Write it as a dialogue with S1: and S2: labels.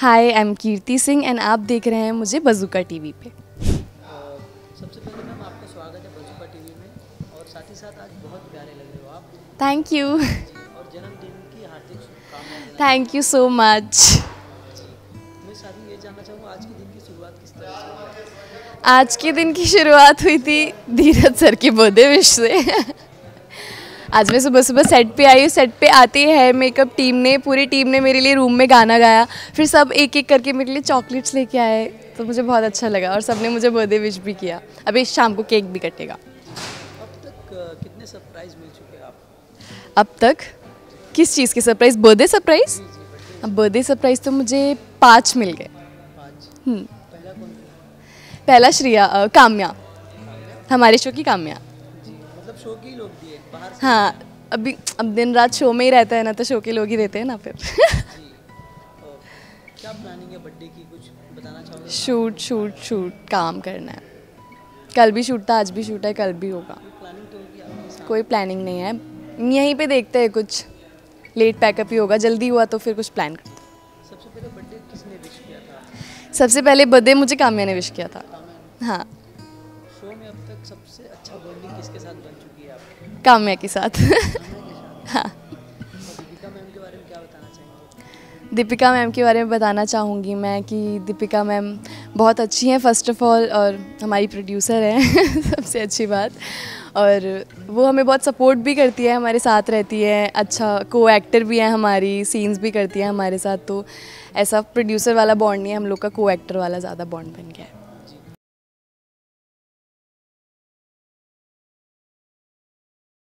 S1: Hi I am Kirti Singh and आप देख रहे हैं मुझे बजूका टीवी पे।
S2: सबसे पहले मैम आपका स्वागत है बजुका टीवी में और साथ ही साथ आज बहुत प्यारे लग रहे हो आप।
S1: थैंक यू
S2: और जन्मदिन की हार्दिक शुभकामनाएँ
S1: थैंक यू सो मच
S2: मैं साथ ये जानना चाहूँगा आज के दिन की शुरुआत किस तरह से हुई?
S1: आज के दिन की शुरुआत हुई थी धीरज सर के बर्थडे विश से। आज मैं सुबह सुबह सेट पे आई हूँ सेट पे आते ही मेकअप टीम ने पूरी टीम ने मेरे लिए रूम में गाना गाया। फिर सब एक एक करके मेरे लिए चॉकलेट्स लेके आए तो मुझे बहुत अच्छा लगा और सबने मुझे बर्थडे विश भी किया। अभी शाम को केक भी कटेगा।
S2: अब तक कितने सरप्राइज़ मिल चुके हैं आप
S1: अब तक? किस चीज़ के surprise birthday surprise birthday surprise तो मुझे पाँच मिल गए। हम्म,
S2: पहला
S1: श्रिया काम्या। हमारे शो की काम्या।
S2: शो के लोग दिए
S1: हाँ अभी अब दिन रात शो में ही रहता है ना तो शो के लोग ही देते हैं ना फिर।
S2: क्या प्लानिंग है बर्थडे की कुछ बताना चाहोगे?
S1: शूट शूट शूट काम करना है। कल भी शूट था आज भी शूट है कल भी होगा।
S2: तो
S1: कोई प्लानिंग नहीं है। यहीं पे देखते हैं कुछ। लेट पैकअप ही होगा जल्दी हुआ तो फिर कुछ प्लान करते।
S2: सबसे पहले बर्थडे किसने विश किया था?
S1: सबसे पहले बर्थडे मुझे काम्या ने विश किया था। हाँ।
S2: अब तक सबसे अच्छा बॉन्डिंग किसके साथ बन चुकी है आपकी काम्या के साथ। और दीपिका मैम के बारे में क्या बताना चाहेंगे?
S1: दीपिका मैम के बारे में बताना चाहूँगी मैं कि दीपिका मैम बहुत अच्छी हैं फ़र्स्ट ऑफ़ ऑल और हमारी प्रोड्यूसर हैं सबसे अच्छी बात। और वो हमें बहुत सपोर्ट भी करती है हमारे साथ रहती है। अच्छा को एक्टर भी है हमारी सीन्स भी करती है हमारे साथ। तो ऐसा प्रोड्यूसर वाला बॉन्ड नहीं है हम लोग का को एक्टर वाला ज़्यादा बॉन्ड बन गया है।